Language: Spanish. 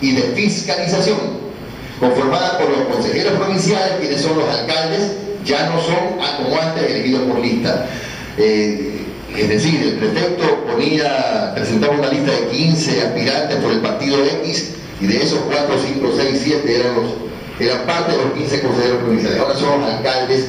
y de fiscalización, conformada por los consejeros provinciales, quienes son los alcaldes, ya no son como antes elegidos por lista. Eh, es decir, el prefecto ponía, presentaba una lista de 15 aspirantes por el partido X y de esos 4, 5, 6, 7 eran, los, eran parte de los 15 consejeros provinciales. Ahora son los alcaldes